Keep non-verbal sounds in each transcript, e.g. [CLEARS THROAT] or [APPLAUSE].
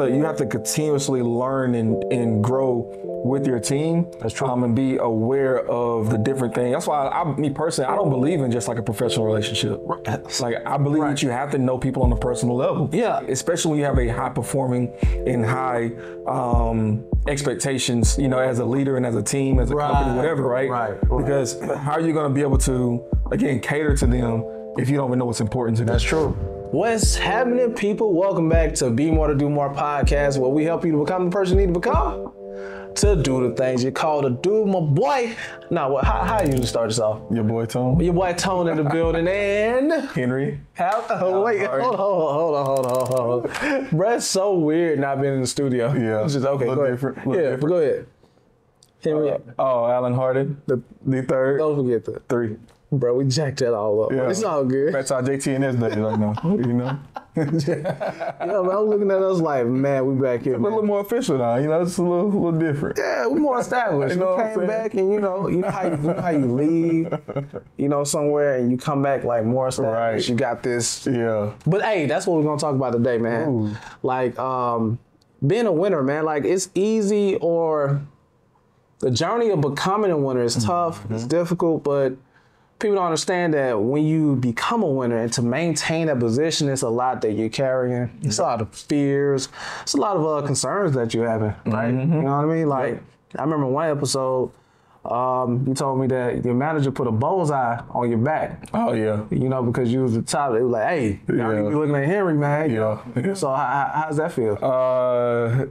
to you have to continuously learn and, and grow with your team. That's true. Um, and be aware of the different things. That's why I, me personally, I don't believe in just like a professional relationship. Like I believe that you have to know people on a personal level. Yeah. Especially when you have a high performing and high um, expectations, you know, as a leader and as a team, as a company, Right. whatever, right? Right, right. Because how are you going to be able to again cater to them if you don't even know what's important to them? That's true. What's happening, people? Welcome back to Be More to Do More podcast, where we help you to become the person you need to become. To do the things you're called to do, my boy. Now, what? How, how you usually start this off? Your boy Tone, Your boy Tone in the building, and Henry. how? Oh, wait, hold on, hold on, hold on, hold on, hold on. Bruh, so weird not being in the studio. Yeah, It's just okay. look Go ahead. different, look yeah, different. but go ahead. Henry, uh, Oh, Alan Harden, the the third, don't forget that, three. Bro. We jacked that all up. Yeah. It's all good. That's how JTNS does it right now. You know, [LAUGHS] Yeah, man, I'm looking at us like, man, we back here. a man. little more official now. You know, it's a little, little different. Yeah, we're more established. [LAUGHS] You know we came back and you know, you know how you, you know how you leave, you know, somewhere and you come back like more established. Right. You got this. Yeah, But hey, that's what we're gonna talk about today, man. Ooh. Like um being a winner, man. Like it's easy or the journey of becoming a winner is tough, it's difficult, but people don't understand that when you become a winner and to maintain that position, it's a lot that you're carrying. It's a lot of fears. It's a lot of uh, concerns that you're having, right? You know what I mean? Like I remember one episode, um, you told me that your manager put a bullseye on your back. oh yeah, You know, because you was the top. It was like, hey, y'all Yeah. be looking at Henry, man. yeah. So how, how, how's that feel? Uh,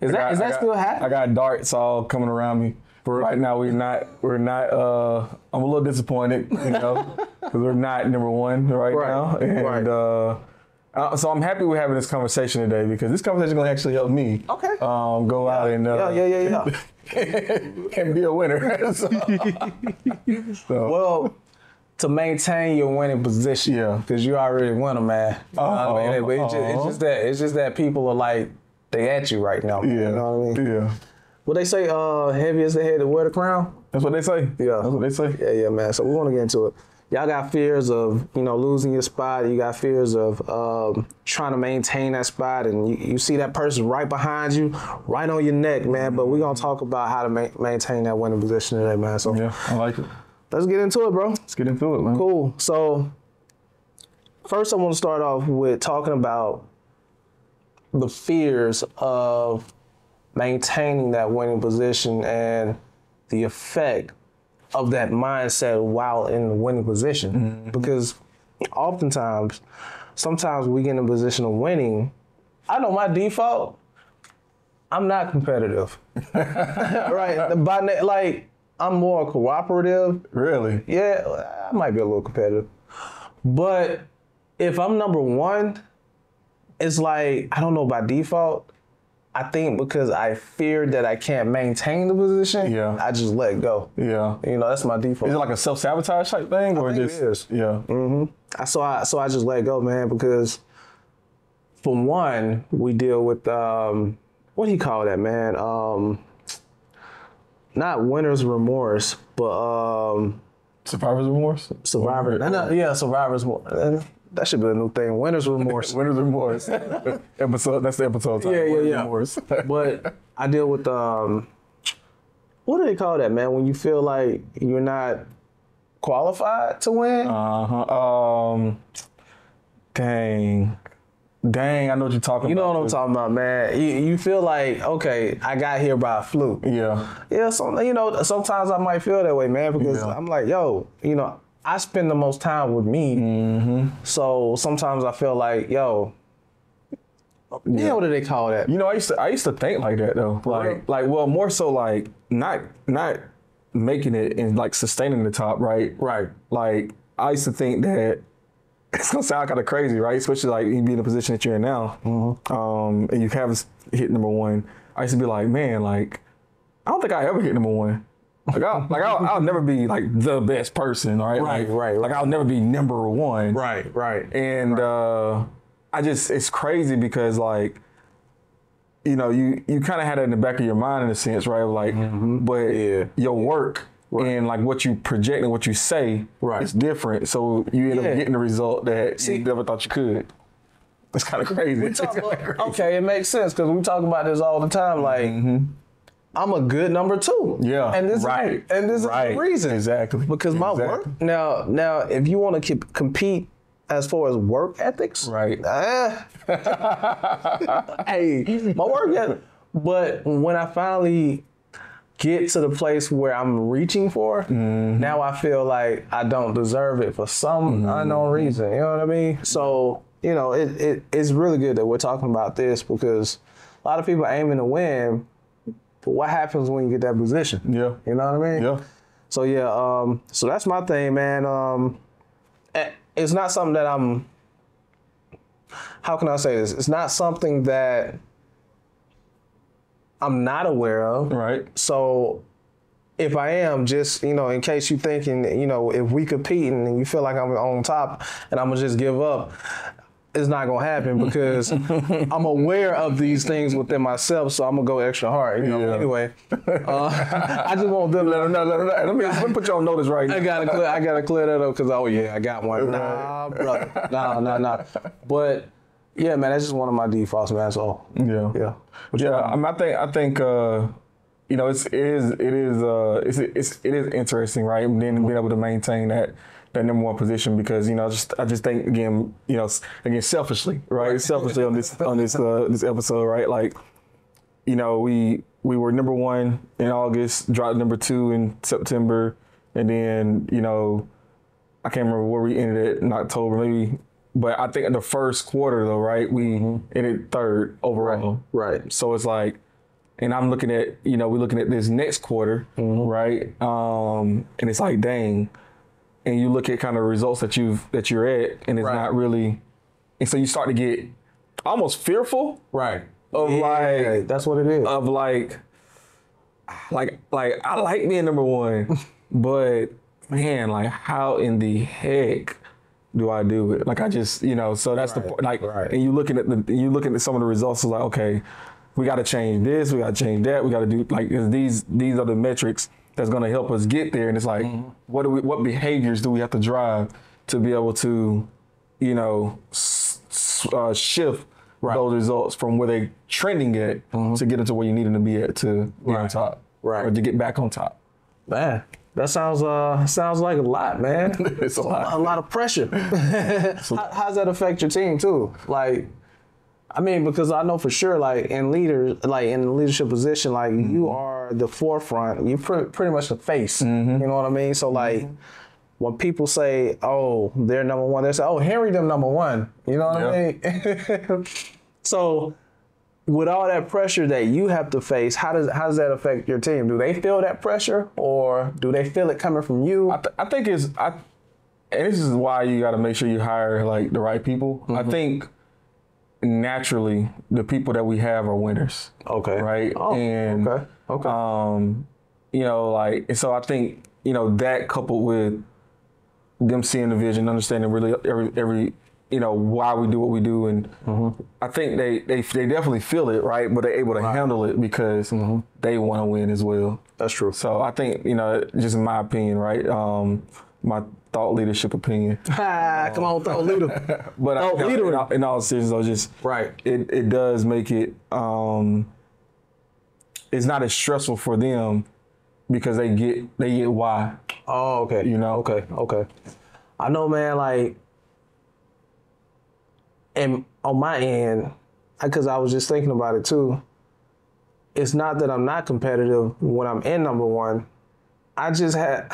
is that got- is that got- still happening? I got darts all coming around me. Right now, we're not. We're not. Uh, I'm a little disappointed, you know, [LAUGHS] because we're not number one right, Right, now. And right. uh, uh, so I'm happy we're having this conversation today because this conversation is going to actually help me. Okay. Um, go out and uh, yeah, yeah, yeah, yeah. [LAUGHS] and be a winner. [LAUGHS] so, so, well, to maintain your winning position, Yeah. because you already won a man. Know what I mean? Uh-oh, it's just, it's just that it's just that people are like they at you right now. yeah, You know what I mean? yeah. What they say, uh, heavy as the head to wear the crown. That's what they say. Yeah. that's what they say. Yeah, yeah, man. So we want to get into it. Y'all got fears of, you know, losing your spot. You got fears of um, trying to maintain that spot, and you, you see that person right behind you, right on your neck, man. But we're gonna talk about how to ma- maintain that winning position today, man. So Yeah, I like it. let's get into it, bro. Let's get into it, man. Cool. So first, I want to start off with talking about the fears of maintaining that winning position and the effect of that mindset while in the winning position. Mm-hmm. Because oftentimes, sometimes we get in a position of winning. I know my default. I'm not competitive, [LAUGHS] right? By na- like I'm more cooperative Really? yeah, I might be a little competitive. But if I'm number one, it's like, I don't know by default. I think because I fear that I can't maintain the position, Yeah. I just let go. Yeah. You know, that's my default. Is it like a self sabotage type thing, or think it just is. yeah? I- so I so I just let go, man, because for one, we deal with um what do you call that, man? Um not winner's remorse, but um Survivor's remorse. Survivor. No, no, yeah, survivor's more. That should be a new thing. Winner's remorse. [LAUGHS] Winner's remorse. [LAUGHS] episode. That's the episode. Title. Yeah, yeah, Winner's yeah. Remorse. [LAUGHS] but I deal with um, what do they call that, man? When you feel like you're not qualified to win. uh huh. Um. Dang. Dang. I know what you're talking you know what I'm talking about, man. You, you feel like okay, I got here by a fluke. Yeah. Yeah, so you know, sometimes I might feel that way, man, because Yeah. I'm like, yo, you know, I spend the most time with me. Mm-hmm. So sometimes I feel like, yo, yeah, what do they call that? You know, I used to I used to think like that though. Like real? like well more so like not not making it and like sustaining the top, right? Right. Like I used to think that [LAUGHS] it's gonna sound kind of crazy, right? Especially like you be in the position that you're in now, Mm-hmm. um, and you haven't hit number one. I used to be like, man, like I don't think I ever hit number one. Like I'll like I'll, I'll never be like the best person, right? Right, like, right, Like I'll never be number one. Right, right. And uh, I just it's crazy because like you know you you kind of had it in the back of your mind in a sense, right? Like, but Yeah. your work and like what you project and what you say Right. is different. So you end Yeah. up getting the result that you never thought you could. It's kind of crazy. Talk- [LAUGHS] kinda crazy. okay, it makes sense because we talk about this all the time. Like, I'm a good number two. Mm-hmm. Yeah, and this right, is, and this right. is the reason Exactly. because my Exactly. work now now if you want to keep compete as far as work ethics, Right. eh, [LAUGHS] hey, my work ethic. But when I finally get to the place where I'm reaching for, Mm-hmm. now I feel like I don't deserve it for some unknown reason. You know what I mean? So you know, it, it it's really good that we're talking about this because a lot of people aiming to win. But what happens when you get that position? Yeah. You know what I mean? Yeah. So yeah, um, so that's my thing, man. Um, eh, it's not something that I'm. How can I say this? It's not something that I'm not aware of. Right. So if I am, just you know, in case you're thinking, you know, if we compete and you feel like I'm on top and I'm gonna just give up, it's not gonna happen because [LAUGHS] I'm aware of these things within myself. So I'm gonna go extra hard. You know. Yeah. Anyway, uh, [LAUGHS] I just want them. Let, no, let, let, let me, let me put you on notice right now. I gotta clear. I gotta clear that up because oh yeah, I got one. Nah, brother. Nah, nah, nah. But yeah, man, that's just one of my defaults, man. So Yeah. yeah. Yeah, I, mean, I think I think uh, you know it's it is it is uh, it's, it's it is interesting, right? And then being able to maintain that that number one position because you know just I just think again you know again selfishly, right? Selfishly on this on this uh, this episode, right? Like you know we we were number one in August, dropped number two in September, and then you know I can't remember where we ended it in October, maybe. But I think in the first quarter though, right, we ended third overall. Right. So it's like, and I'm looking at, you know, we're looking at this next quarter, right? Um, and it's like, dang. And you look at kind of results that you've that you're at, and it's Right. not really. And so you start to get almost fearful Right. of like that's what it is. of like, like like I like being number one, [LAUGHS] but man, like how in the heck do I do it? Like I just you know, so that's the Right, point. Like, right. and you looking at the you looking at some of the results. It's like okay, we got to change this, we got to change that, we got to do like these these are the metrics that's going to help us get there. And it's like, Mm-hmm. what do we what behaviors do we have to drive to be able to, you know, s- s- uh, shift Right. those results from where they're trending at to get into where you need them to be at to be on top, Right. or to get back on top. Man, that sounds uh sounds like a lot, man. [LAUGHS] It's a lot. a lot of pressure. [LAUGHS] How, how's that affect your team too? Like, I mean, because I know for sure, like in leaders, like in the leadership position, like you mm-hmm. are the forefront. You're pre- pretty much the face. Mm-hmm. You know what I mean? So like. Mm-hmm. When people say, "Oh, they're number one," they say, "Oh, Henry, them number one." You know what I mean? [LAUGHS] so, with all that pressure that you have to face, how does how does that affect your team? Do they feel that pressure, or do they feel it coming from you? I, th- I think it's I, and this is why you got to make sure you hire like the right people. I think naturally the people that we have are winners, Okay. right? Oh, and okay. Okay. um, you know, like, and so I think you know that coupled with them seeing the vision, understanding really every every you know why we do what we do, and I think they they they definitely feel it, right? But they're able to handle it because they want to win as well. That's true. So I think you know, just in my opinion, right? Um, my thought leadership opinion, Ah, [LAUGHS] come on, a leader. [LAUGHS] but I, Oh, in, all, in all seriousness, though, just Right. it it does make it um, it's not as stressful for them because they get they get why. Oh, okay. You know? Okay, okay. I know, man. Like, and on my end, because I was just thinking about it too. It's not that I'm not competitive when I'm in number one. I just had.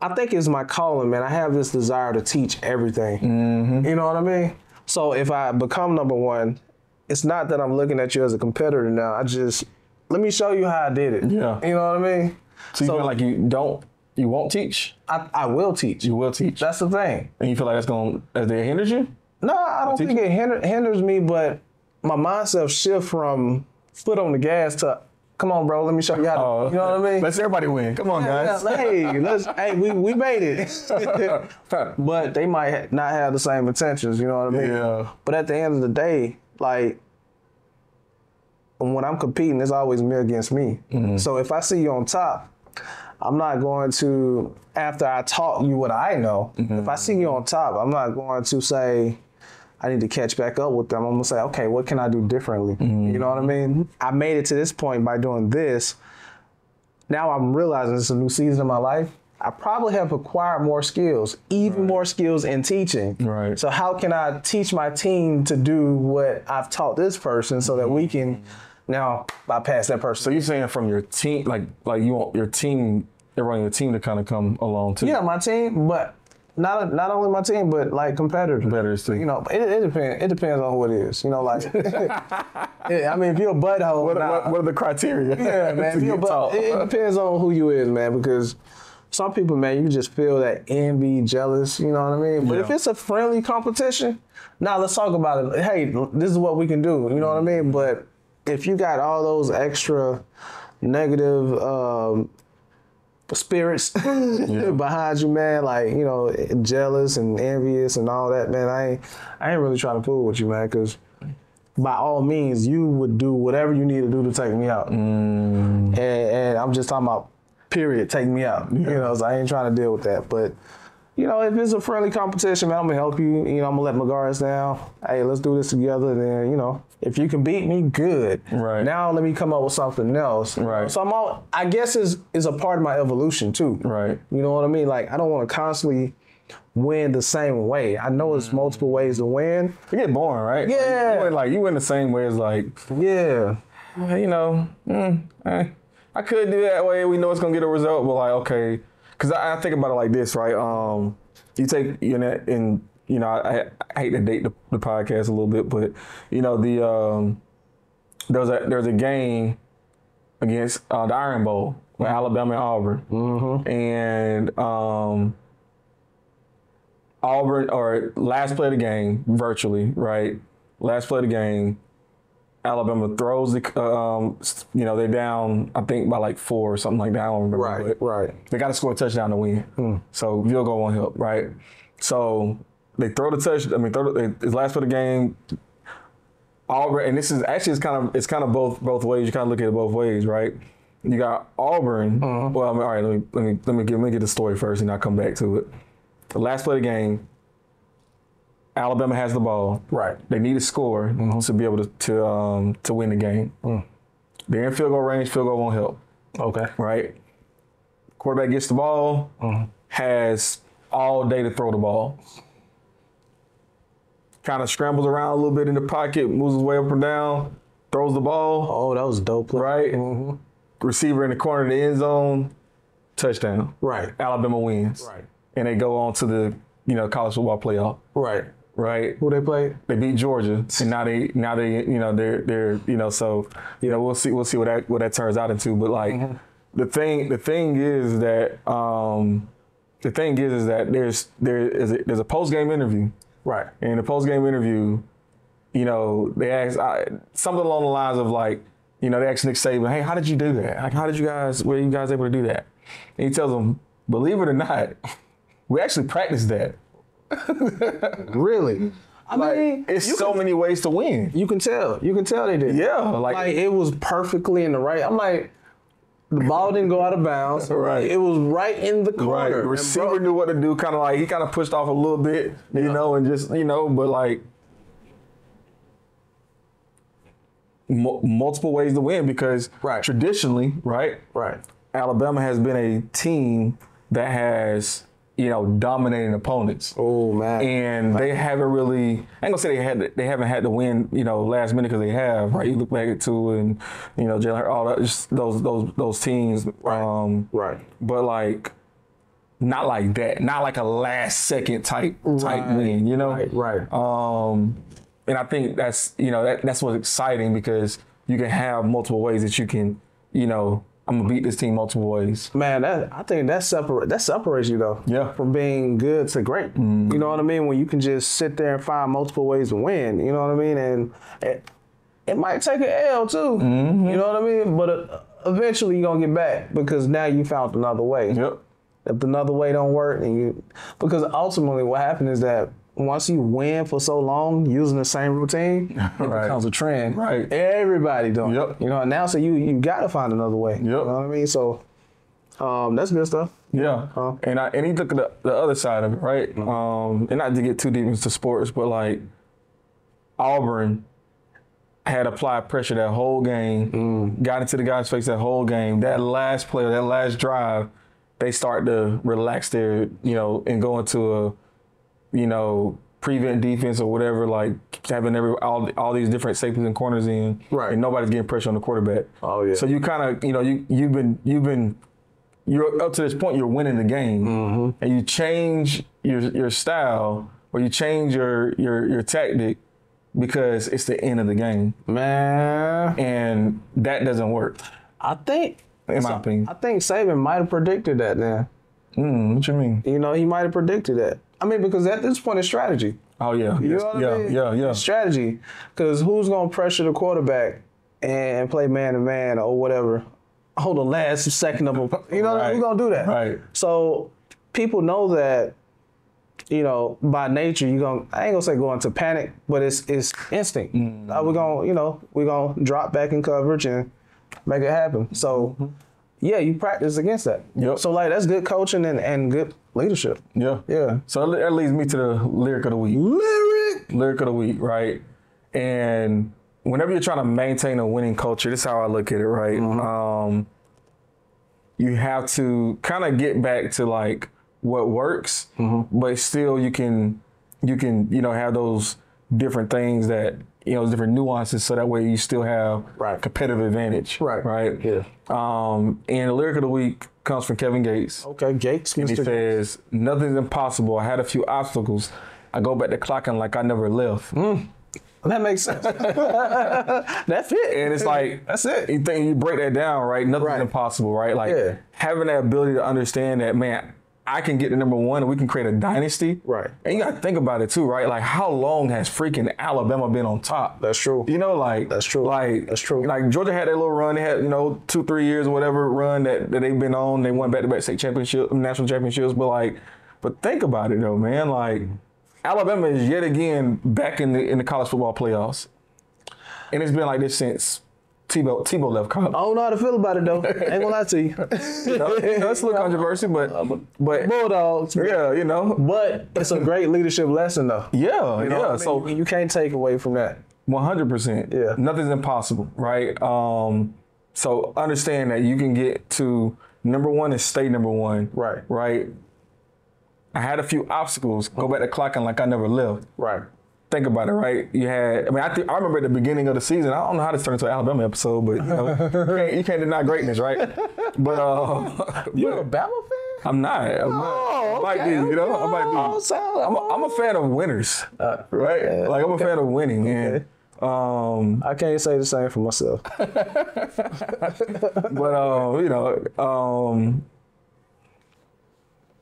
I think it's my calling, man. I have this desire to teach everything. Mm-hmm. You know what I mean? So if I become number one, it's not that I'm looking at you as a competitor now. I just let me show you how I did it. Yeah. You know what I mean? So you So- feel like you don't you won't teach, I, I will teach. you will teach, That's the thing. and you feel like that's going to that hinders you. No, I don't think it hinder, hinders me, but my mindset shift from foot on the gas to come on, bro, let me show you how to. Oh, you know what I mean? Let's everybody win. Come on, guys. Hey, let's, [LAUGHS] hey, we, we made it. [LAUGHS] but they might not have the same intentions, you know what I mean? Yeah. But at the end of the day, like, when I'm competing, it's always me against me. Mm-hmm. So if I see you on top, I'm not going to, after I taught you what I know, Mm-hmm. if I see you on top, I'm not going to say, I need to catch back up with them. I'm gonna say, okay, what can I do differently? You mm-hmm. know what I mean? I made it to this point by doing this. Now I'm realizing it's a new season of my life. I probably have acquired more skills, even more skills in teaching. Right. So how can I teach my team to do what I've taught this person so that we mm-hmm. can now bypass that person? So you're saying from your team, like like you want your team, everyone on your team to kind of come along too. Yeah, my team, but not not only my team, but like competitors. Competitors, too. You know, it, it depends. It depends on who it is. You know, like [LAUGHS] [LAUGHS] yeah, I mean, if you're a butthole, What, nah. what, what are the criteria? yeah, man. [LAUGHS] If butt, it, it depends on who you is, man. Because some people, man, you just feel that envy, jealous. You know what I mean? But if it's a friendly competition, now let's talk about it. Hey, this is what we can do. You know what I mean? But if you got all those extra negative um, spirits. [LAUGHS] Behind you, man, like you know, jealous and envious and all that, man, I ain't, I ain't really trying to fool with you, man, because by all means, you would do whatever you need to do to take me out, mm. and, and I'm just talking about period, take me out. You know, so I ain't trying to deal with that, but. You know, if it's a friendly competition, man, I'm gonna help you. You know, I'm gonna let my guards down. Hey, let's do this together. Then, you know, if you can beat me, good. Right. Now let me come up with something else. Right. So I'm all. I guess is is a part of my evolution too. Right. You know what I mean? Like I don't want to constantly win the same way. I know it's multiple ways to win. It get boring, right? Like, Yeah. you win, like you win the same way as like, Yeah. you know, mm, eh, I could do that way. We know it's gonna get a result, but like, okay, because I, I think about it like this, right? Um, you take you know, and you know, I, I hate to date the, the podcast a little bit, but you know, the um, there was a there's a game against uh, the Iron Bowl with Alabama and Auburn, and um, Auburn or last play of the game virtually, right? Last play of the game, Alabama throws the, uh, um, you know, they're down, I think by like four or something like that. I don't remember. but Right. They got to score a touchdown to win. Hmm. So field goal won't help, right? So they throw the touch. I mean, throw the, it's last play of the game. Auburn, and this is actually it's kind of it's kind of both both ways. You kind of look at it both ways, right? You got Auburn. Uh-huh. Well, I mean, all right. Let me let me let me get let me get the story first, and I'll come back to it. The last play of the game, Alabama has the ball. Right. They need a score to be able to to um, to win the game. Mm. They're in field goal range. Field goal won't help. Okay. Right. Quarterback gets the ball, mm-hmm. has all day to throw the ball. Kind of scrambles around a little bit in the pocket, moves his way up and down, throws the ball. Oh, that was a dope. Play. Right. Mm-hmm. Receiver in the corner of the end zone, touchdown. Right. Alabama wins. Right. And they go on to the you know college football playoff. Right. Right. Who they played? They beat Georgia, and now they now they you know they're they're you know so you know we'll see we'll see what that what that turns out into. But like the thing the thing is that um the thing is is that there's there is a, there's a post game interview, Right. and in the post game interview, you know they ask I, something along the lines of like you know they ask Nick Saban, hey, how did you do that? Like how did you guys were you guys able to do that? And he tells them, believe it or not, [LAUGHS] we actually practiced that. [LAUGHS] Really? I Like, mean, it's so can, many ways to win. you can tell. You can tell they did. Yeah, like, Like it was perfectly in the right. I'm like, the ball didn't go out of bounds. [LAUGHS] Right. It was right in the right. corner. The receiver bro- knew what to do. Kind of like he kind of pushed off a little bit, you know, and just you know, but like mu- multiple ways to win because Right. traditionally, right, Right. Alabama has been a team that has you know dominating opponents. Oh man. and they haven't really. I ain't gonna say they had they haven't had to win, you know, last minute because they have, right? You look back at Tua and you know Jalen, all that, just those those those teams. Um, right. but like not like that, not like a last second type type win, you know. Right. Right. Um, and I think that's you know that that's what's exciting because you can have multiple ways that you can, you know, I'm gonna beat this team multiple ways. Man, that I think that separate that separates you though. Yeah. From being good to great. You know what I mean? When you can just sit there and find multiple ways to win. You know what I mean? And it, it might take an L too. You know what I mean? But uh, eventually you're gonna get back because now you found another way. Yep. If another way don't work, and you because ultimately what happened is that once you win for so long using the same routine, [LAUGHS] it Right. becomes a trend. Right. Everybody doing. Yep. You know, and now so you you got to find another way. You Yep. know what I mean? So, um, that's good stuff. Yeah, and I and he look at the, the other side of it, right? Um, and not to get too deep into sports, but like Auburn had applied pressure that whole game, got into the guy's face that whole game. That last play, that last drive, they start to relax their, you know, and go into a, you know, prevent defense or whatever, like having every all, all these different safeties and corners in, Right. And nobody's getting pressure on the quarterback. Oh, yeah. So you kind of, you know, you you've been you've been you're up to this point, you're winning the game, Mm-hmm. and you change your your style or you change your your your tactic because it's the end of the game, Man, and that doesn't work, I think in my opinion. I think Saban might have predicted that. Then Mm, what you mean? you know he might have predicted that. I mean, because at this point, it's strategy. Oh yeah, You yes, know what yeah, I mean? yeah, yeah. Strategy. Because who's gonna pressure the quarterback and play man to man or whatever? Hold the last second of a. [LAUGHS] You know Right. who's gonna do that? Right. So people know that. You know, by nature, you're gonna I ain't gonna say go into panic, but it's it's instinct. Mm-hmm. Uh, we're gonna, you know, we're gonna drop back in coverage and make it happen. So yeah, you practice against that. Mm-hmm. Yep. So like that's good coaching and, and good leadership. Yeah. Yeah. So that leads me to the lyric of the week. Lyric. lyric of the week, right? And whenever you're trying to maintain a winning culture, this is how I look at it, right? Um, you have to kind of get back to like what works, but still you can you can you know have those different things that you know different nuances, so that way you still have Right. competitive advantage, Right. Right. Yeah. Um, and the lyric of the week comes from Kevin Gates. Okay, Gates, And he Mr. says, Nothing's impossible. I had a few obstacles. I go back to clocking like I never left. That makes sense. [LAUGHS] That's it. And it's like, That's it. You think you break that down, right? Nothing's Right. impossible, right? Like Yeah. having that ability to understand that, man, I can get to number one and we can create a dynasty. Right. And you got to think about it too, right? Like how long has freaking Alabama been on top? That's true. You know, like That's true. Like That's true. Like Georgia had that little run. They had you know two, three years or whatever run that, that they've been on. They won back to back state championship, national championships. But like, but think about it though, man. Like Alabama is yet again back in the in the college football playoffs, and it's been like this since Tebow Tebow left college. I don't know how to feel about it though. Ain't gonna lie to you. [LAUGHS] Know, that's a little controversial, but but Bulldogs. yeah, you know, But it's a great leadership lesson though. [LAUGHS] yeah, You know yeah. I mean? So you can't take away from that. One hundred percent. Yeah. Nothing's impossible, right? Um, so understand that you can get to number one and stay number one. Right. Right. I had a few obstacles. Go back to clocking like I never lived. Right. Think about it, right? You had. I mean, I, think I remember at the beginning of the season. I don't know how this turned into an Alabama episode, but you know, you, can't, you can't deny greatn't right? But uh, [LAUGHS] You a but Bama fan? I'm not. I'm not. Oh, I might okay, be. You know. I might be. Oh, I'm, a, I'm a fan of winners, right? like I'm a fan of winning, and um, I can't say the same for myself. [LAUGHS] but uh, you know, um,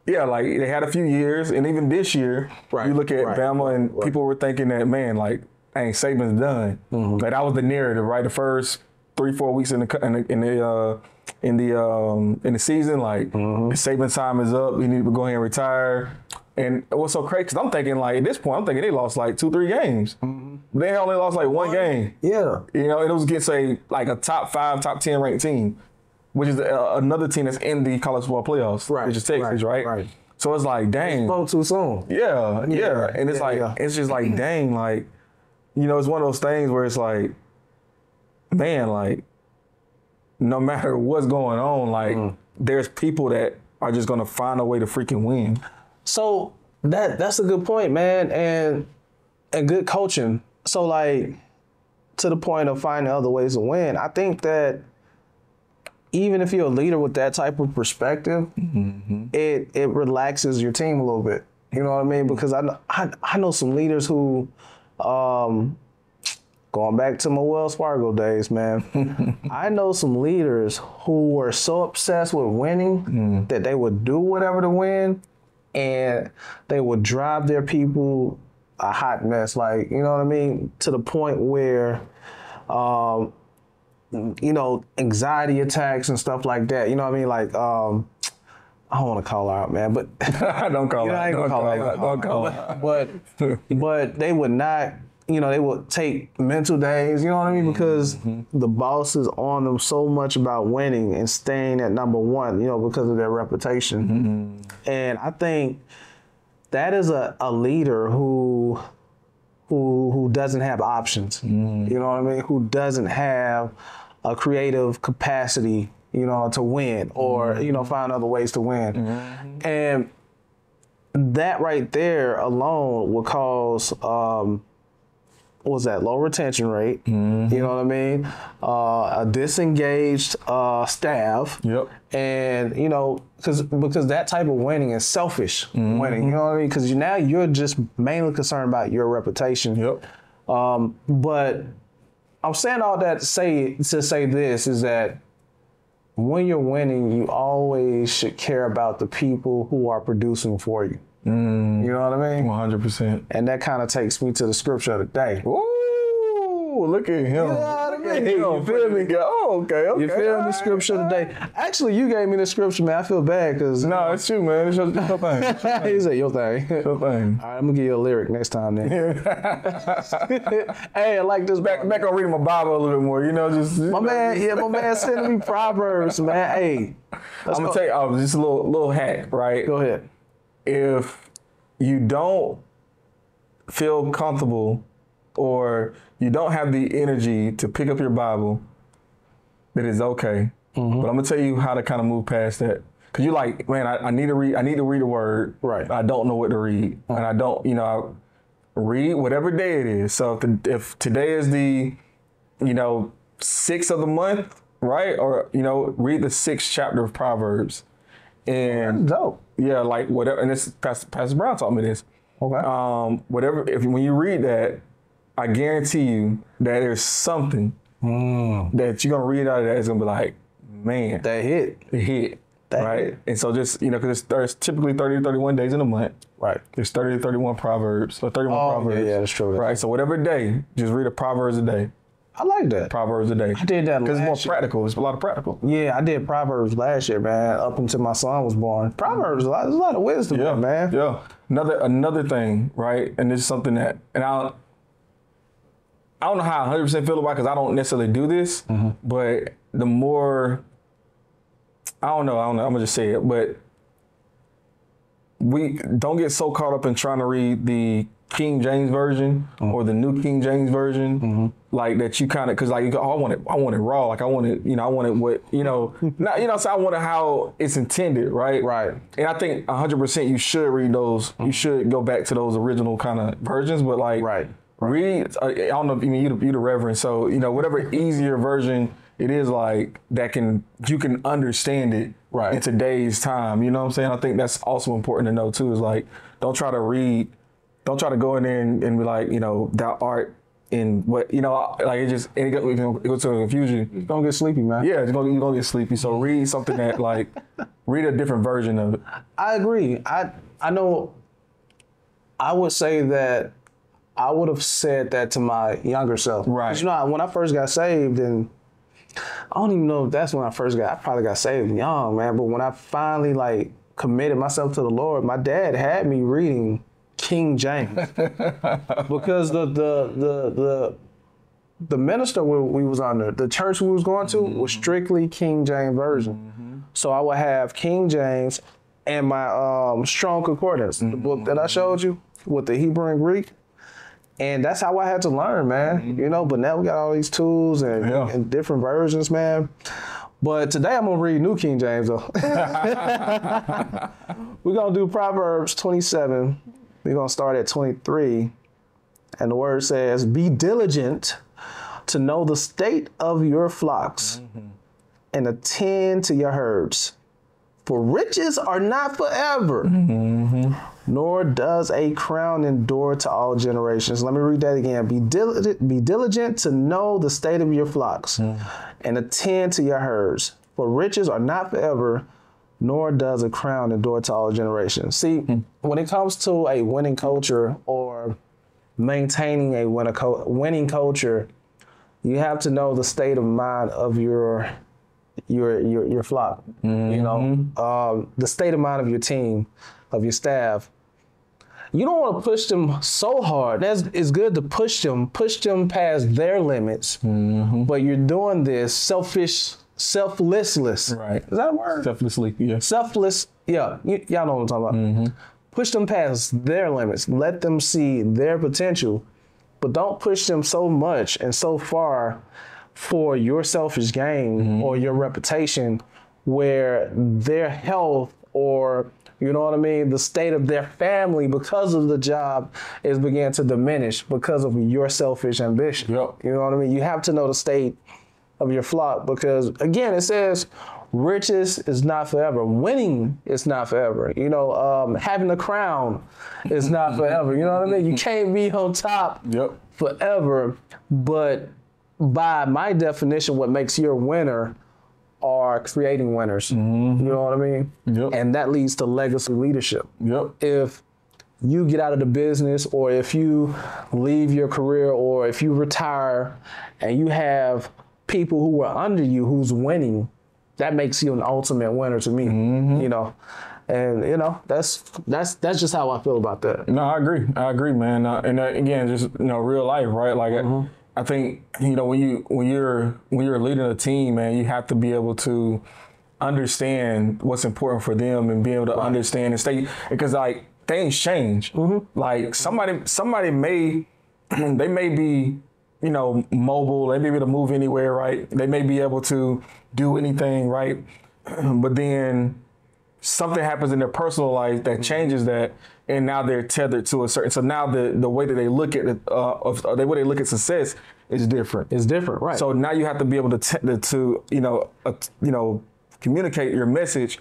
yeah, like they had a few years, and even this year, Right, you look at right, Bama, and people were thinking that man, like, dang, Saban's done. Mm-hmm. Like that was the narrative, right? The first three, four weeks in the in the in the, uh, in the um, in the season, like Mm-hmm. Saban's time is up. He need to go ahead and retire. And what's so crazy? Because I'm thinking, like, at this point, I'm thinking they lost like two, three games. Mm-hmm. They only lost like one game. Yeah. You know, and it was against a like a top five, top ten ranked team, which is uh, another team that's in the college football playoffs, Right, which is Texas, right, right? right. So it's like, dang, Spoke too soon. yeah, yeah, and it's yeah, like, yeah. it's just like, [LAUGHS] dang, like, you know, it's one of those things where it's like, man, like, no matter what's going on, like, Mm. there's people that are just gonna find a way to freaking win. So that that's a good point, man, and and good coaching. So like to the point of finding other ways to win, I think that even if you're a leader with that type of perspective, it it relaxes your team a little bit. You know what I mean? Because I know I, I know some leaders who um going back to my Wells Fargo days, man. [LAUGHS] I know some leaders who were so obsessed with winning that they would do whatever to win and they would drive their people a hot mess. Like, you know what I mean? To the point where um, you know, anxiety attacks and stuff like that. You know what I mean? Like, um, I don't want to call her out, man, but [LAUGHS] don't call you know, it. I ain't Don't call her out. Don't call it. But [LAUGHS] but they would not, you know, they would take mental days, you know what I mean? Because the boss is on them so much about winning and staying at number one, you know, because of their reputation. And I think that is a, a leader who who who doesn't have options. Mm. You know what I mean? Who doesn't have a creative capacity, you know, to win or mm-hmm. you know find other ways to win. Mm-hmm. And that right there alone will cause um, was that low retention rate? You know what I mean? Uh, a disengaged uh, staff. Yep. And you know, because because that type of winning is selfish winning. You know what I mean? Because now you're just mainly concerned about your reputation. Yep. Um, but I'm saying all that to say to say this is that when you're winning, you always should care about the people who are producing for you. Mm-hmm. You know what I mean? One hundred percent. And that kind of takes me to the scripture of the day. Ooh, look at him. You know what I mean? at him. You feel me? Oh, okay, okay. You feel right, Scripture of all the day. Actually, you gave me the scripture, man. I feel bad because No, it's you, man. It's your, it's your thing. It's your [LAUGHS] he said your thing. thing. All right, I'm gonna give you a lyric next time then. [LAUGHS] hey, I like this Back, back on reading my Bible a little bit more. You know, just My man, yeah, my man sending me [LAUGHS] proverbs, man. Hey, I'm gonna tell you, oh, just a little little hack, right? go ahead. If you don't feel comfortable or you don't have the energy to pick up your Bible, that is okay. Mm-hmm. But I'm gonna tell you how to kind of move past that. Cause you're like, man, I, I need to read. I need to read a word. Right. I don't know what to read, and I don't, you know, I read whatever day it is. So if, the, if today is the, you know, sixth of the month, right, or you know, read the sixth chapter of Proverbs, and Dope. yeah, like whatever. And this Pastor, Pastor Brown taught me this. Okay. Um, whatever. If when you read that, I guarantee you that there's something that you're gonna read out of that is gonna be like, man, that hit. it hit. That right. hit. And so just you know, because there's typically 30 to 31 days in a month. Right. There's 30 to 31 proverbs or 31 Oh, proverbs. yeah, yeah, that's true. Right. So whatever day, just read a proverbs a day. I like that. Proverbs a day. I did that Because it's more year. practical. It's a lot of practical. Yeah, I did Proverbs last year, man, up until my son was born. Proverbs, a lot, there's a lot of wisdom, Yeah, man. Yeah. Another another thing, right? And this is something that, and I, I don't know how I 100 percent feel about because I don't necessarily do this, Mm-hmm. but the more, I don't know, I don't know. I'm gonna just say it, but we don't get so caught up in trying to read the King James version Mm-hmm. or the New King James version, like that you kind of because like you go, oh, I want it, I want it raw, like I want it, you know, I want it what you know, [LAUGHS] not you know, so I want it how it's intended, right? Right. And I think 100 percent you should read those. You should go back to those original kind of versions, but like Right. read. uh, I don't know. if you mean you the, you the reverend, so you know whatever easier version it is, like that can you can understand it Right. in today's time. You know what I'm saying? I think that's also important to know too. Is like don't try to read, don't try to go in there and, and be like you know that art in what you know like it just it go, it go it go to a confusion. Don't get sleepy, man. Yeah, you're gonna, you're gonna get sleepy. So read something that like [LAUGHS] read a different version of it. I agree. I I know. I would say that I would have said that to my younger self. Right. You know, when I first got saved, and I don't even know if that's when I first got. I probably got saved young, man. But when I finally like committed myself to the Lord, my dad had me reading King James [LAUGHS] because the the the the the minister we, we was under, the church we was going to, was mm-hmm. strictly King James version. Mm-hmm. So I would have King James and my um, Strong Concordance, the book that I mm-hmm. showed you with the Hebrew and Greek. And that's how I had to learn, man. Mm-hmm. You know, but now we got all these tools and, Yeah. and different versions, man. But today I'm gonna read New King James though. [LAUGHS] We're gonna do Proverbs 27. We're gonna start at 23. And the word says, Be diligent to know the state of your flocks mm-hmm. and attend to your herds. For riches are not forever, mm-hmm. Nor does a crown endure to all generations. Let me read that again. Be diligent, be diligent to know the state of your flocks hmm. and attend to your herds. For riches are not forever, nor does a crown endure to all generations. See, hmm. when it comes to a winning culture or maintaining a winner co- winning culture, you have to know the state of mind of your your your your flock. You know, mm-hmm. um, the state of mind of your team, of your staff. You don't want to push them so hard. That's it's good to push them, push them past their limits. Mm-hmm. But you're doing this selfish, selflessless. Right. Is that a word? Selflessly, yeah. selfless. Yeah, y- y'all know what I'm talking about. Mm-hmm. Push them past their limits. Let them see their potential, but don't push them so much and so far for your selfish gain mm-hmm. or your reputation where their health or you know what I mean, the state of their family because of the job is began to diminish because of your selfish ambition. Yep. You know what I mean? You have to know the state of your flock because again it says riches is not forever winning is not forever you know um, having a crown is not forever you know what i mean you can't be on top Yep. forever but by my definition what makes you a winner are creating winners you know what i mean Yep. and that leads to legacy leadership Yep. if you get out of the business or if you leave your career or if you retire and you have people who are under you who's winning, that makes you an ultimate winner to me. You know. And you know, that's that's that's just how I feel about that. No, I agree. I agree, man. Uh, and uh, again, just you know, real life, right? Like, I, I think you know when you when you're when you're leading a team, man, you have to be able to understand what's important for them and be able to understand and stay because like things change. Mm-hmm. Like somebody somebody may [CLEARS THROAT] they may be you know mobile. They may be able to move anywhere, right? They may be able to do anything, right? [CLEARS THROAT] but then something happens in their personal life that mm-hmm. changes that and now they're tethered to a certain so now the the way that they look at it uh of, the way they look at success is different It's different, right? so now you have to be able to to you know uh, you know communicate your message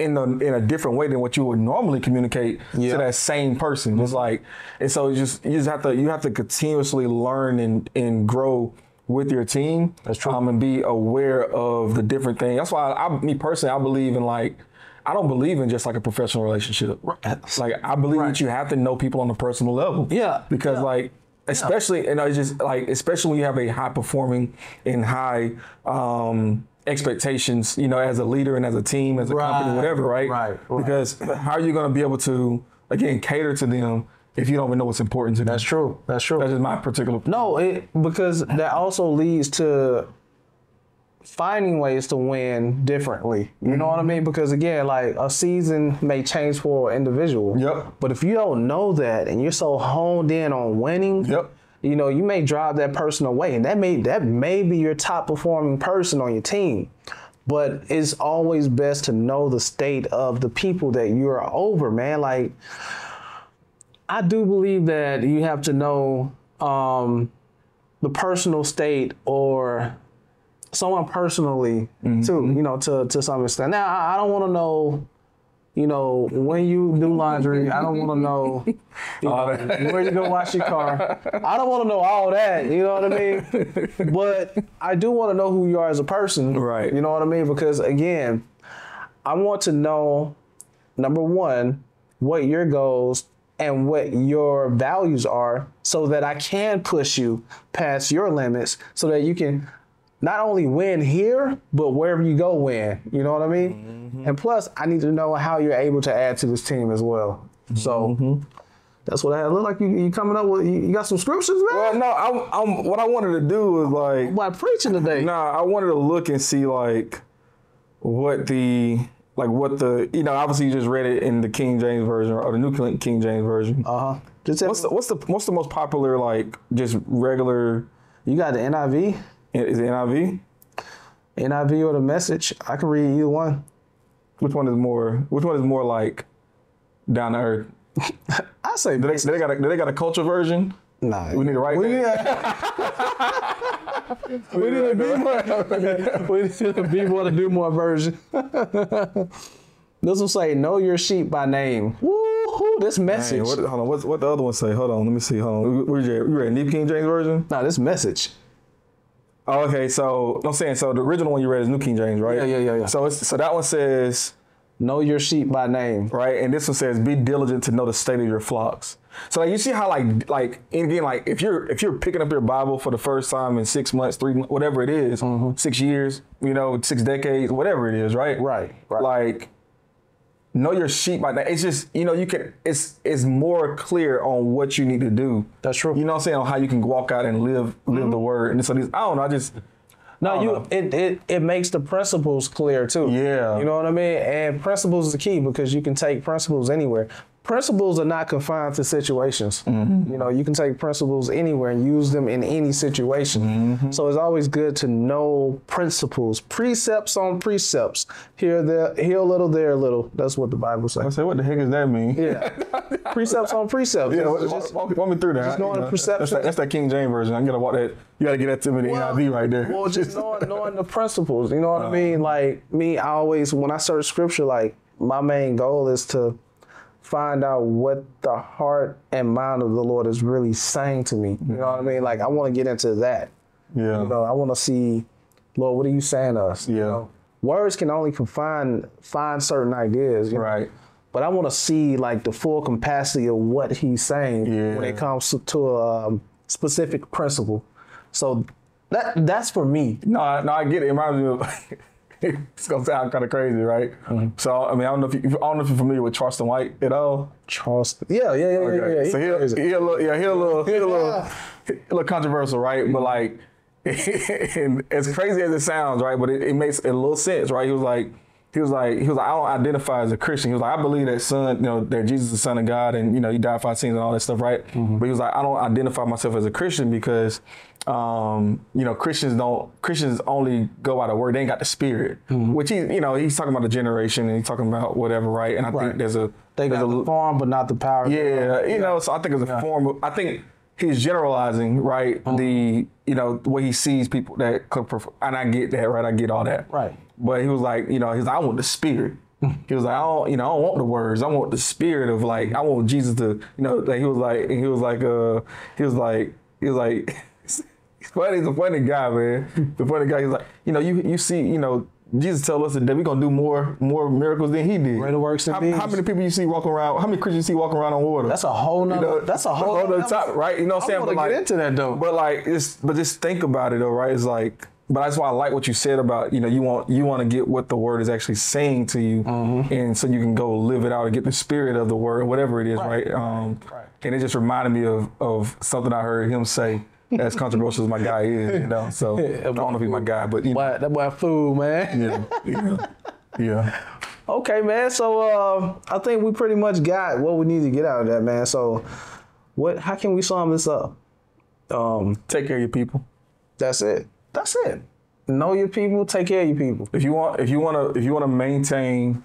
in a, in a different way than what you would normally communicate Yeah. to that same person. It's like, and so you just you just have to you have to continuously learn and and grow with your team. That's true. Um, and be aware of the different things. That's why I, me personally, I believe in like. I don't believe in just like a professional relationship. Like I believe that you have to know people on a personal level. Yeah. Because Yeah. like especially you know it's just like especially when you have a high performing and high um expectations you know as a leader and as a team as a company Right, whatever right right, right. because how are you going to be able to again cater to them if you don't even know what's important to them that's true. That's true. that's just my particular No, it because that also leads to finding ways to win differently. You know what I mean? Because again, like a season may change for an individual. Yep. But if you don't know that and you're so honed in on winning, Yep. you know, you may drive that person away. And that may that may be your top performing person on your team. But it's always best to know the state of the people that you're over, man. Like I do believe that you have to know um, the personal state or someone personally mm-hmm. too, you know, to, to some extent. Now, I, I don't want to know, you know, when you do laundry. I don't want to know, [LAUGHS] you know where you go wash your car. I don't want to know all that. You know what I mean? [LAUGHS] But I do want to know who you are as a person. Right. You know what I mean? Because again, I want to know number one, what your goals and what your values are so that I can push you past your limits so that you can not only win here, but wherever you go, win. You know what I mean? And plus, I need to know how you're able to add to this team as well. So that's what I had. look like. You, you coming up with? You, got some scriptures, man? well no I'm, I'm what i wanted to do was like Why preaching today? Nah, I wanted to look and see like what the like what the you know obviously you just read it in the King James version or the New King James version. Uh huh. Just what's the what's the what's the most popular like just regular you got the NIV, is it NIV? NIV or the Message. I can read either one. Which one is more which one is more like down to earth? [LAUGHS] I say Do they, do they got a do they got a culture version? Nah, We need to write we need, [LAUGHS] we need a be more. [LAUGHS] we need a be more to do more version. this will say, "Know your sheep by name." Woo-hoo, this message. what, hold on, what's what the other one say? Hold on, let me see. Hold on. Where's your you read New King James version? Nah, this message. Oh, okay. So I'm saying so the original one you read is New King James, right? Yeah, yeah, yeah, yeah. So it's so that one says Know your sheep by name. right? And this one says, "Be diligent to know the state of your flocks." So like, you see how like like again like if you're if you're picking up your Bible for the first time in six months, three whatever it is, six years, you know, six decades, whatever it is, right? Mm-hmm. Right, right. Like know your sheep by that. It's just you know you can it's it's more clear on what you need to do. That's true. You know what I'm saying on how you can walk out and live live the mm-hmm. word. And so these I don't know. I just No, you know. it, it it makes the principles clear too. Yeah. You know what I mean? And principles is the key because you can take principles anywhere. Principles are not confined to situations. Mm-hmm. You know, you can take principles anywhere and use them in any situation. Mm-hmm. So it's always good to know principles, precepts on precepts. Here, there, here a little, there a little. That's what the Bible says. I say, what the heck does that mean? Yeah, [LAUGHS] precepts on precepts. Yeah, walk, just- walk, walk me through that. just knowing You the know, perception. That's that, that's that King James version. I gotta walk that. You gotta get that to me the NIV right there. Well, just [LAUGHS] knowing, knowing the principles, you know Uh. what I mean? Like me, I always when I search scripture, like my main goal is to find out what the heart and mind of the Lord is really saying to me. You know what I mean? Like I want to get into that. yeah. You know, I want to see, Lord, what are you saying to us? You Yeah. know? Words can only confine find certain ideas. you know? Right. But I want to see like the full capacity of what he's saying when it comes to, to a um, specific principle. So that that's for me. No, I- no, I get it. It reminds me of. [LAUGHS] [LAUGHS] it's gonna sound kind of crazy, right? Mm-hmm. So I mean, I don't know if you, I don't know if you're familiar with Charleston White at all. Charleston. Yeah, yeah, yeah, yeah, yeah. So He- he, a little, yeah, he a little, he a little, he a little controversial, right? But like, [LAUGHS] and as crazy as it sounds, right? But it, it makes a little sense, right? He was like, he was like, he was like, I don't identify as a Christian. He was like, I believe that son, you know, that Jesus is the Son of God, and you know, he died for our sins and all that stuff, right? But he was like, I don't identify myself as a Christian because, um, you know, Christians don't Christians only go out of word. They ain't got the Spirit, which he, you know, he's talking about the generation and he's talking about whatever, right? And I Right. think there's a They there's got a, the form, but not the power. yeah, you know, so I think it's a form of, I think he's generalizing, right? Uh-huh. The, you know, the way he sees people that could prefer, and I get that, right? I get all that. Right. But he was like, you know, he's like, I want the spirit. He was like, I don't, you know, I don't want the words. I want the spirit of like, I want Jesus to, you know, like he was like, he was like, uh, he was like, he was like, [LAUGHS] he's [LAUGHS] funny, he's a funny guy, man. The funny guy, he's like, you know, you you see, you know, Jesus tell us that we're gonna do more more miracles than he did. Greater works than how, these. how many people you see walking around? How many Christians you see walking around on water? That's a whole nother. You know, that's a whole other nother- top, right? You know what I'm saying? I want to But get like, into that though. but like, it's but just think about it though, right? It's like, but that's why I like what you said about you know you want you want to get what the word is actually saying to you, Mm-hmm. and so you can go live it out and get the spirit of the word, whatever it is, right? Um, Right. And it just reminded me of of something I heard him say. As controversial as my guy is, you know, so [LAUGHS] I don't know if he's my guy, but you know, Boy, that boy fool, man. [LAUGHS] yeah, yeah, yeah. [LAUGHS] Okay, man. So uh, I think we pretty much got what we need to get out of that, man. So what? How can we sum this up? Um, Take care of your people. that's it. That's it. Know your people. Take care of your people. if you want if you want to if you want to maintain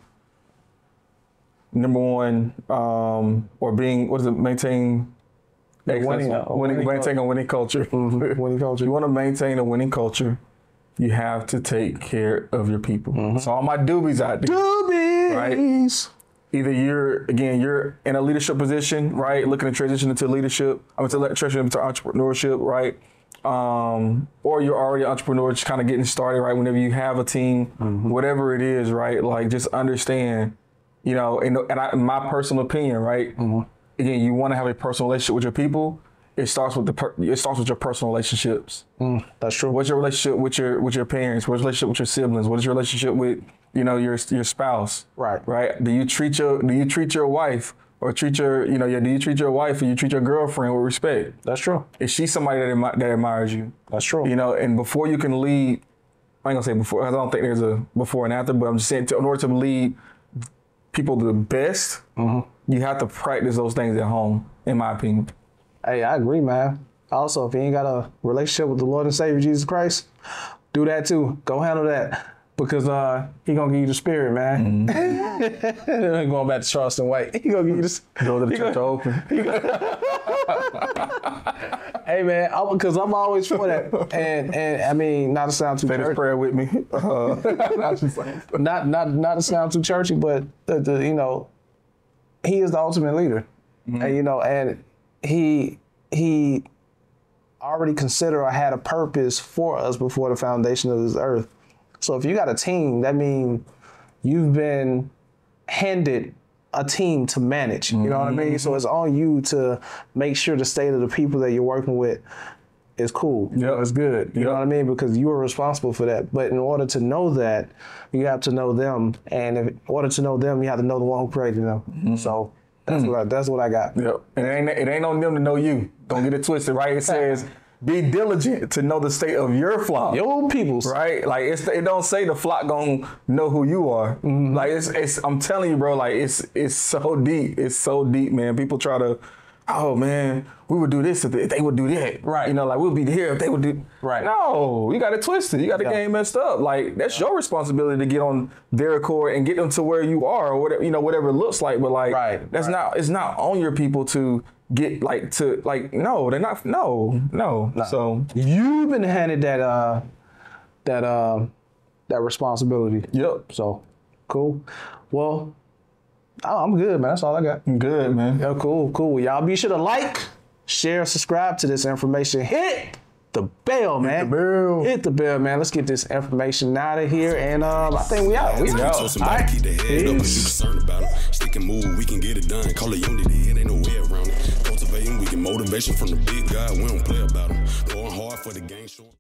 number one um or being what is it maintain winning- uh, winning, winning maintain a winning culture. Winning culture. [LAUGHS] you want to maintain a winning culture you have to take care of your people. Mm-hmm. so all my doobies out there. Doobies. either you're again you're in a leadership position right? Looking to transition into leadership i mean to transition into entrepreneurship right? Um, or you're already an entrepreneur just kind of getting started right? Whenever you have a team whatever it is right? Like just understand you know and, and I, my personal opinion right again you want to have a personal relationship with your people it starts with the per- it starts with your personal relationships mm, That's true. What's your relationship with your with your parents? What's your relationship with your siblings? What is your relationship with you know your your spouse? Right. Right. Do you treat your do you treat your wife or treat your you know yeah, do you treat your wife or you treat your girlfriend with respect? That's true. Is she somebody that admi- that admires you? That's true. You know, and before you can lead, I ain't gonna say before. I don't think there's a before and after, but I'm just saying to, in order to lead people to the best, mm-hmm. You have to practice those things at home. In my opinion. Hey, I agree, man. Also, if you ain't got a relationship with the Lord and Savior Jesus Christ, do that too. Go handle that. Because uh, he gonna give you the spirit, man. [LAUGHS] Going back to Charleston White, he gonna give you the. Go to the church [LAUGHS] gonna- open. Hey man, because I'm always for that, and and I mean not to sound too Say churchy, prayer with me. [LAUGHS] Uh, not not not not to sound too churchy, but the, the, you know, he is the ultimate leader, mm-hmm. and you know, and he he already considered or had a purpose for us before the foundation of this earth. So if you got a team, that means you've been handed a team to manage. You know what I mean? So mm-hmm. it's on you to make sure the state of the people that you're working with is cool. Yeah, it's good. You know what I mean? Because you are responsible for that. But in order to know that, you have to know them. And if, in order to know them, you have to know the one who created them. So that's what I, that's what I got. Yep. And it ain't, it ain't on them to know you. Don't get it twisted, right? It says be diligent to know the state of your flock. Your peoples. Right, like it's it don't say the flock gonna know who you are. Mm-hmm. Like it's it's I'm telling you, bro. Like it's it's so deep. It's so deep, man. People try to, oh man, we would do this if they, would do that. Right. You know, like we'll be here if they would do. Right. No, you got it twisted. You got the Yeah. game messed up. Like that's your responsibility to get on their accord and get them to where you are or whatever you know whatever it looks like. But like Right, that's right. not it's not on your people to get like to like no they're not no no. So You've been handed that uh that um that responsibility. yep, So cool. Well, I'm good, man. That's all I got. I'm good man. Yeah, cool, cool. Y'all be sure to like, share, subscribe to this information. Hit the bell, man. bell. Hit the bell, man. Let's get this information out of here. And um, I think we out. We out. All somebody keep their head up when you concerned about them. Stick and move, we can get it done. Call it unity, it ain't no way around it. Cultivating, we get motivation from the big guy. We don't play about them. Going hard for the game.